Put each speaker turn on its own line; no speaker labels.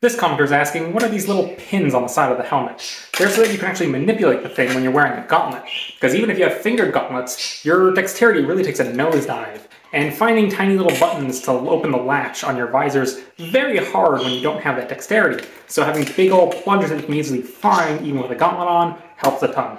This commenter is asking, what are these little pins on the side of the helmet? They're so that you can actually manipulate the thing when you're wearing a gauntlet. Because even if you have fingered gauntlets, your dexterity really takes a nosedive. And finding tiny little buttons to open the latch on your visor is very hard when you don't have that dexterity. So having big old plungers that you can easily find, even with a gauntlet on, helps a ton.